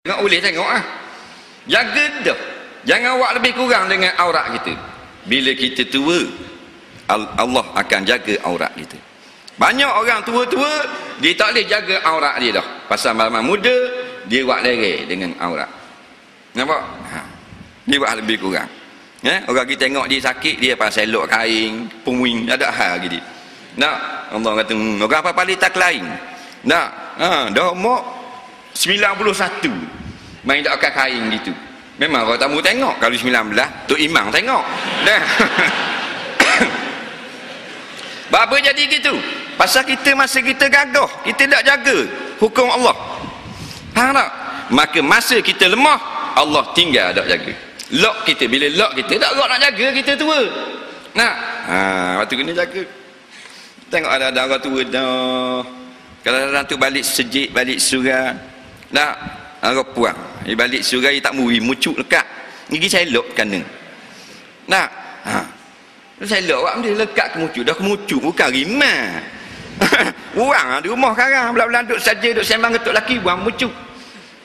Tengok boleh tengok ah. Jaga dah. Jangan awak lebih kurang dengan aurat kita. Bila kita tua, Allah akan jaga aurat kita. Banyak orang tua-tua, dia tak boleh jaga aurat dia dah. Pasal malam muda, dia buat lere dengan aurat. Nampak? Ha. Dia buat lebih kurang. Ya? Orang kita tengok dia sakit, dia pasal elok kain, pumuing, ada hal dia. Nak? Allah kata, hmm, orang apa paling tak lain. Nak? Ha, dah umur 91 main tak akan kain gitu. Memang kalau tamu tengok kalau 19 tu imam tengok. Dah. Apa jadi gitu? Pasal kita masa kita gagah kita tak jaga hukum Allah. Faham tak? Maka masa kita lemah Allah tinggal tak jaga. Lock kita bila lock kita tak lock nak jaga kita tua. Nak? Ha, waktu kena jaga. Tengok ada, ada orang tua dah. Kalau orang tu balik sejik balik surah nak Arab puang Dia balik surai tak muri Mucuk lekat. Gigi saya lok kena. Nak ha. Saya lok awak dia lekat kemucuk Dah kemucuk bukan rimah. Buang di rumah sekarang. Belah-belah duduk saja Duduk sembang ketuk laki Buang mucuk.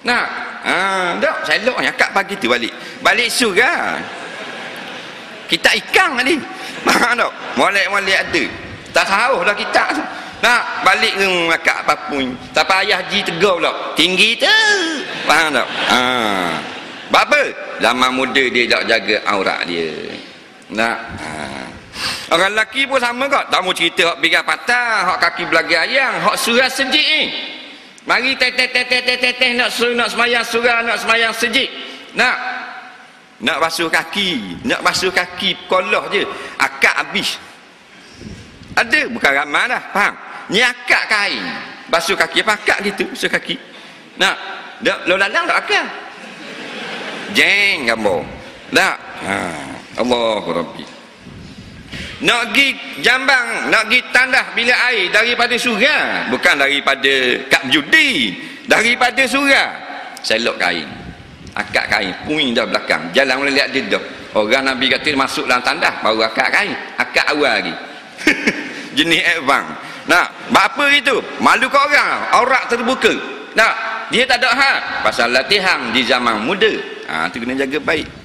Nak ha. Tak saya lok Nyakak pagi tu balik. Balik surai Kita ikan tadi. Faham tak Molek-molek ada. Tak tahu dah kita tu nak balik ke makak apa pun tapi ayah ji tegur pula tinggi tu. Faham tak? Ha. apa zaman muda dia tak jaga aurat dia. Nak? Ha. orang lelaki pun sama kok tak mau cerita hak bigar patah hak kaki belagi ayang hak surah sejik ni. Mari teh teh teh teh teh teh teh nak suruh nak semayang surah nak semayang sejik. Nak? Nak basuh kaki. Nak basuh kaki koloh je. Akak habis. Ada bukan ramai dah. Faham nyakak kain basuh kaki. Apa akak gitu? Basuh kaki. Nak? Dak lo lalang tak akal jeng kamu tak ha. Allahu rabbi. Nak gi jambang nak gi tandah bila air daripada surga. Bukan daripada kap judi daripada surga. Selok kain akak kain puing dah belakang. Jalan boleh lihat dia dah orang Nabi kata masuk dalam tandah baru akak kain akak awal lagi. Jenis advance Nah, apa itu? Malu ke orang? Aurat terbuka. Nah, dia tak ada hak pasal latihan di zaman muda. Ah, ha, tu kena jaga baik.